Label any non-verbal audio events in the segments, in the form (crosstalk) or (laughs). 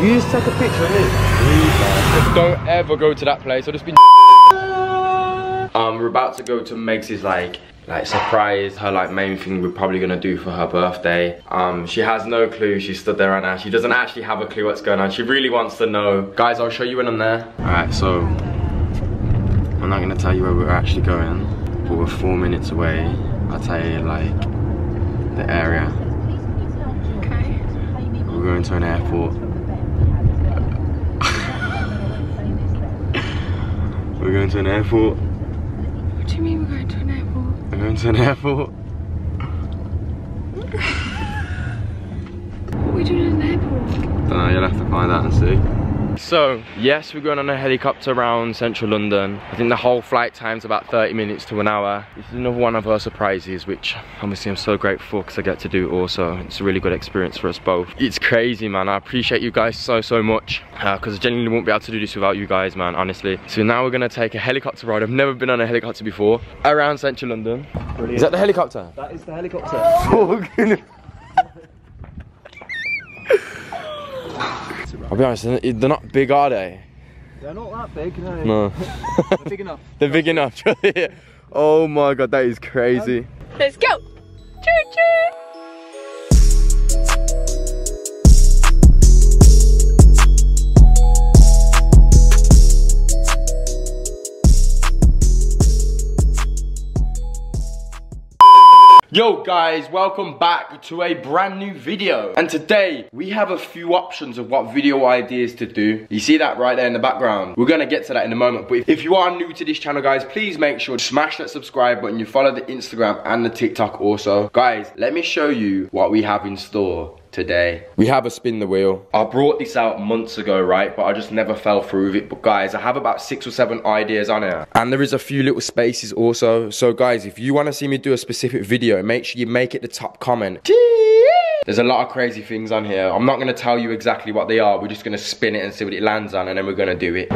You just take a picture of me. Don't ever go to that place. I'll just be. Um, we're about to go to Meg's like like surprise her like main thing we're probably gonna do for her birthday um she has no clue she stood there right now she doesn't actually have a clue what's going on she really wants to know guys i'll show you when i'm there all right so i'm not gonna tell you where we're actually going but we're four minutes away i'll tell you like the area Okay. We're going to an airport (laughs) we're going to an airport What do you mean we're going to an airport? we're going to an airport (laughs) What are we doing in an airport? Don't know, you'll have to find out and see. So, yes, we're going on a helicopter around central London. I think the whole flight time's about 30 minutes to an hour. This is another one of our surprises, which obviously I'm so grateful because I get to do also. It's a really good experience for us both. It's crazy, man. I appreciate you guys so, so much uh, because I genuinely won't be able to do this without you guys, man, honestly. So now we're going to take a helicopter ride. I've never been on a helicopter before around central London. Brilliant. Is that the helicopter? That is the helicopter. (laughs) I'll be honest, they're not big, are they? They're not that big, no. No. (laughs) They're big enough. (laughs) They're big enough. (laughs) oh my god, that is crazy. Um, Let's go! Choo choo! Yo guys, welcome back to a brand new video. And today, we have a few options of what video ideas to do. You see that right there in the background? We're gonna get to that in a moment. But if you are new to this channel, guys, please make sure to smash that subscribe button. You follow the Instagram and the TikTok also. Guys, let me show you what we have in store today. We have a spin the wheel. I brought this out months ago, right? But I just never fell through with it. But guys, I have about six or seven ideas on it. And there is a few little spaces also. So guys, if you want to see me do a specific video, make sure you make it the top comment. There's a lot of crazy things on here. I'm not going to tell you exactly what they are. We're just going to spin it and see what it lands on and then we're going to do it.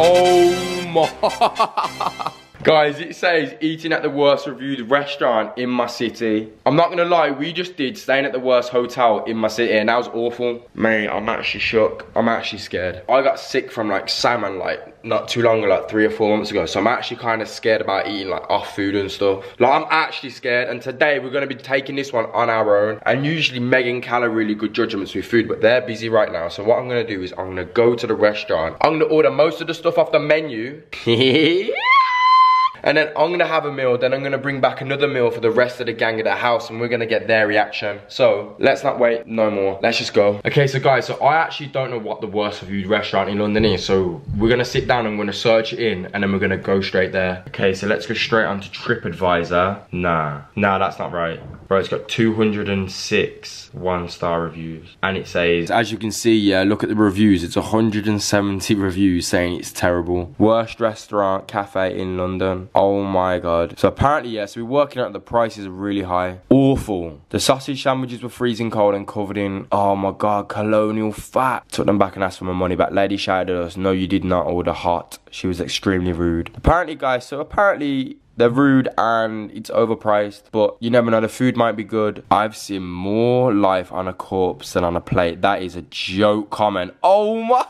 Oh my. (laughs) Guys, it says eating at the worst reviewed restaurant in my city. I'm not gonna lie, we just did staying at the worst hotel in my city and that was awful. Mate, I'm actually shook. I'm actually scared. I got sick from like salmon like not too long ago, like three or four months ago. So I'm actually kind of scared about eating like off food and stuff. Like I'm actually scared and today we're gonna be taking this one on our own. And usually Meg and Cal are really good judgments with food, but they're busy right now. So what I'm gonna do is I'm gonna go to the restaurant. I'm gonna order most of the stuff off the menu. (laughs) And then I'm gonna have a meal, then I'm gonna bring back another meal for the rest of the gang at the house and we're gonna get their reaction. So let's not wait no more. Let's just go. Okay, so guys, so I actually don't know what the worst reviewed restaurant in London is. So we're gonna sit down and we're gonna search it in and then we're gonna go straight there. Okay, so let's go straight onto TripAdvisor. Nah, nah, that's not right. Bro, it's got 206 one star reviews. And it says, as you can see, yeah, look at the reviews. It's 170 (laughs) reviews saying it's terrible. Worst restaurant, cafe in London. Oh my god. So apparently, yes, we're working out the prices are really high. Awful. The sausage sandwiches were freezing cold and covered in, oh my god, colonial fat. Took them back and asked for my money back. Lady shouted at us, no, you did not order hot. She was extremely rude. Apparently, guys, so apparently they're rude and it's overpriced, but you never know, the food might be good. I've seen more life on a corpse than on a plate. That is a joke comment. Oh my.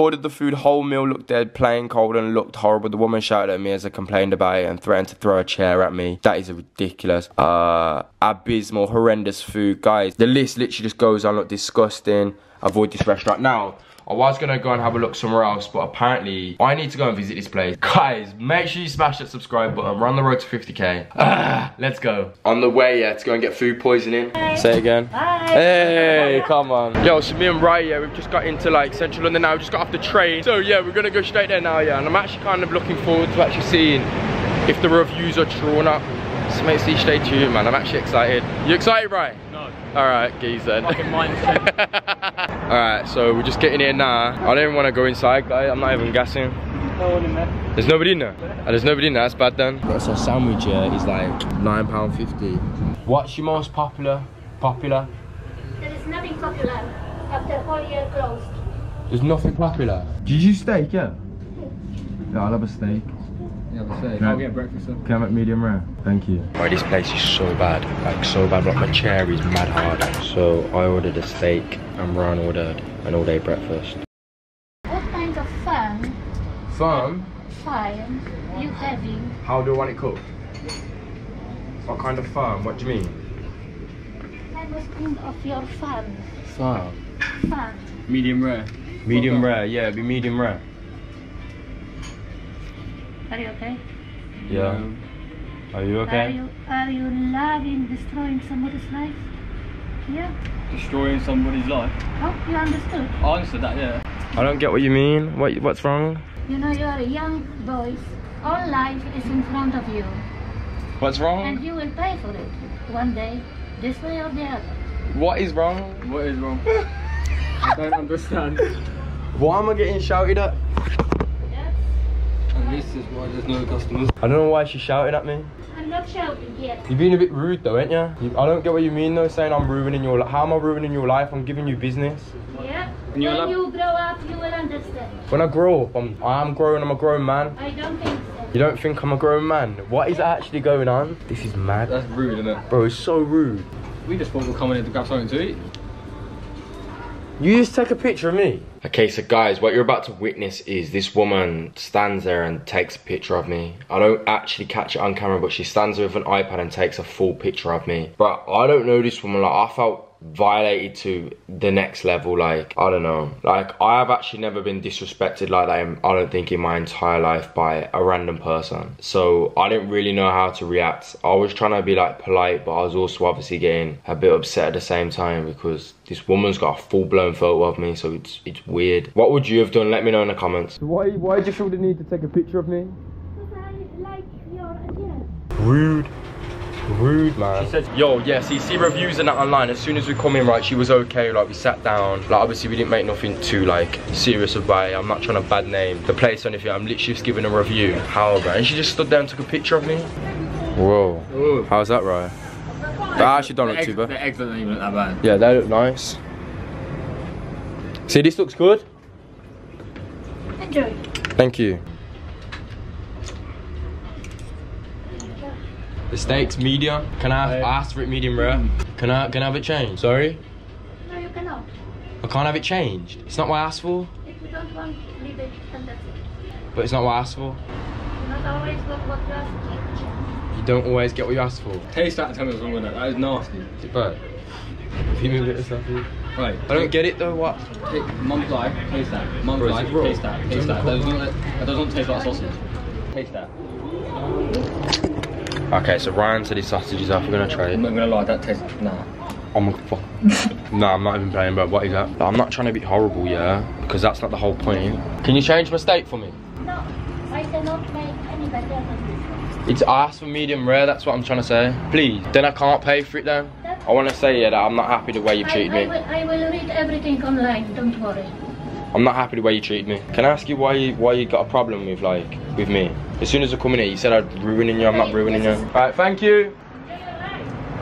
Ordered the food, whole meal looked dead, plain cold and looked horrible. The woman shouted at me as I complained about it and threatened to throw a chair at me. That is a ridiculous. Uh, abysmal, horrendous food. Guys, the list literally just goes on, look disgusting. Avoid this restaurant. Now, I was gonna go and have a look somewhere else, but apparently I need to go and visit this place. (laughs) Guys, make sure you smash that subscribe button. We're on the road to 50k. Ah, (sighs) let's go. On the way, yeah, to go and get food poisoning. Say it again. Hey, come on. Yo, so me and Rai, yeah, we've just got into like central London now. We just got off the train. So yeah, we're gonna go straight there now, yeah. And I'm actually kind of looking forward to actually seeing if the reviews are true or not. So make sure you stay tuned, man. I'm actually excited. You excited, Rai? No. Alright, geez then. (laughs) Alright, so we're just getting in now. I don't even want to go inside, guys. I'm not even guessing. no one in there. There's nobody in there. And there's nobody in there, that's bad then. So a sandwich here is like £9.50. What's your most popular? Popular? There is nothing popular after whole year closed. There's nothing popular. Did you steak, yeah? (laughs) Yeah, I'll have a steak. Yeah, but So I'll get breakfast then. Can I make medium rare? Thank you. Right, this place is so bad. Like, so bad. Like, my chair is mad hard. So, I ordered a steak and Ryan ordered an all day breakfast. What kind of fun, Firm? fine you having? How do I want it cooked? What kind of firm? What do you mean? I was thinking of your fun, Firm. fun. Medium rare. Medium rare, yeah, it'd be medium rare. Are you okay? Yeah. Are you okay? Are okay? you are you loving destroying somebody's life? Yeah. Destroying somebody's life. Oh, you understood. I understood that, yeah. I don't get what you mean. What, what's wrong? You know you are a young boy. All life is in front of you, What's wrong? and you will pay for it one day, this way or the other. What is wrong? What is wrong? (laughs) I don't understand. Why am I getting shouted at? Yes. And this is why there's no customers. I don't know why she's shouting at me. I'm not shouting yet. You're being a bit rude though, ain't ya? you? I don't get what you mean though, saying I'm ruining your life. How am I ruining your life? I'm giving you business. Yeah. When you grow up, you will understand. When I grow up, I'm, I am growing, I'm a grown man. I don't think so. You don't think I'm a grown man? What is actually going on? This is mad. That's rude, isn't it? Bro, it's so rude. We just thought we were coming in to grab something to eat. You just take a picture of me. Okay, so guys, what you're about to witness is this woman stands there and takes a picture of me. I don't actually catch it on camera, but she stands there with an iPad and takes a full picture of me. But I don't know this woman. Like, I felt violated to the next level. Like, I don't know. Like, I have actually never been disrespected like that. in- I don't think in my entire life by a random person. So I didn't really know how to react. I was trying to be like polite, but I was also obviously getting a bit upset at the same time because this woman's got a full blown photo of me. So it's it's weird. What would you have done? Let me know in the comments. Why why did you feel the need to take a picture of me? Because I like your appearance. Rude. Rude, man. She said- Yo, yeah, see, see reviews and that online. As soon as we come in, right, she was okay. Like, we sat down. Like, obviously, we didn't make nothing too, like, serious about it. I'm not trying to bad name the place or anything. I'm literally just giving a review. However, and she just stood there and took a picture of me. Whoa. Oh. How's that, right? That actually don't The look too bad. the eggs don't even look that bad. Yeah, they look nice. See, this looks good. Enjoy. Thank you. The steak's medium. Can I, Hey. I asked for it medium rare? Can I can I have it changed? Sorry? No, you cannot. I can't have it changed. It's not what I asked for. If you don't want, leave it and that's it. But it's not what I asked for. You not always got what you ask for. You don't always get what you ask for. Taste that and tell me what's wrong with that. That is nasty. But give me a bit of stuff. here. Right. I don't get it though. What? Take mum's life, taste that. Mum's Bro, life, taste that. Taste that. in That the doesn't, that doesn't taste like sausage. Taste that. Okay, so Ryan said his sausages off. We're gonna try it. I'm not gonna lie, that tastes. Nah. Oh my fuck. no, I'm not even playing. But what is that? I'm not trying to be horrible, yeah, because that's not the whole point. Can you change my steak for me? No, I cannot make any better than this one. It's I asked for medium rare. That's what I'm trying to say. Please. Then I can't pay for it then. I want to say yeah that I'm not happy the way you I, treated I, me. will, I will read everything online, don't worry. I'm not happy the way you treated me. Can I ask you why you why you got a problem with like with me? As soon as I come in here, you said I'm ruining you. I'm not ruining you. Alright, thank you.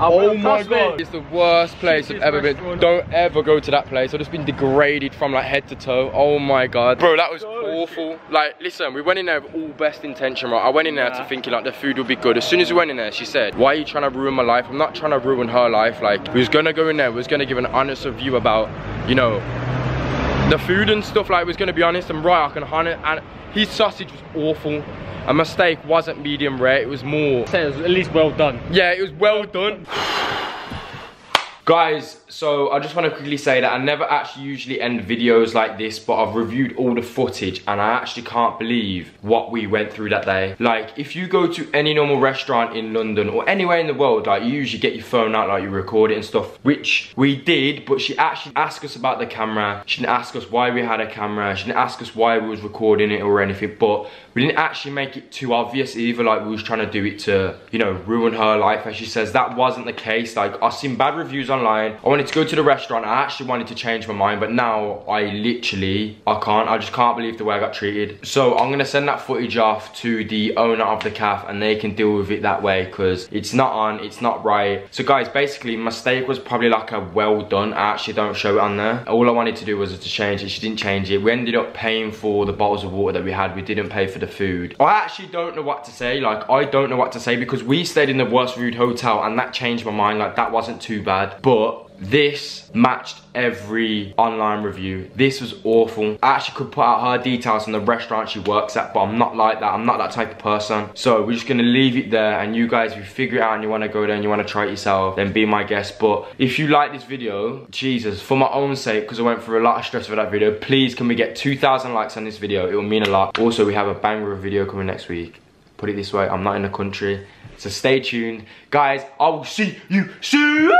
Oh my god. It's the worst place I've ever been. Don't ever go to that place. I've just been degraded from like head to toe. Oh my god. Bro, that was awful. Like, listen, we went in there with all best intention, right? I went in there to thinking like the food would be good. As soon as we went in there, she said, Why are you trying to ruin my life? I'm not trying to ruin her life. Like, we was gonna go in there, we was gonna give an honest review about, you know, the food and stuff like was gonna be honest and right I can hunt it and his sausage was awful a mistake wasn't medium rare it was more Say it was at least well done. yeah it was well done Guys, so I just want to quickly say that I never actually usually end videos like this, but I've reviewed all the footage and I actually can't believe what we went through that day. Like, if you go to any normal restaurant in London or anywhere in the world, like you usually get your phone out, like you record it and stuff, which we did, but she actually asked us about the camera. She didn't ask us why we had a camera. She didn't ask us why we was recording it or anything, but we didn't actually make it too obvious either, like we was trying to do it to, you know, ruin her life, as she says. That wasn't the case. Like, I've seen bad reviews online. I wanted to go to the restaurant. I actually wanted to change my mind, but now I literally, I can't. I just can't believe the way I got treated. So I'm gonna send that footage off to the owner of the calf and they can deal with it that way because it's not on, it's not right. So guys, basically my steak was probably like a well done. I actually don't show it on there. All I wanted to do was to change it. She didn't change it. We ended up paying for the bottles of water that we had. We didn't pay for the food. I actually don't know what to say. Like, I don't know what to say because we stayed in the worst food hotel and that changed my mind. Like, that wasn't too bad. But this matched every online review. This was awful. I actually could put out her details on the restaurant she works at, but I'm not like that. I'm not that type of person. So we're just gonna leave it there and you guys, if you figure it out and you wanna go there and you wanna try it yourself, then be my guest. But if you like this video, Jesus, for my own sake, because I went through a lot of stress for that video, please can we get 2,000 likes on this video? It will mean a lot. Also, we have a banger video coming next week. Put it this way, I'm not in the country. So stay tuned. Guys, I will see you soon.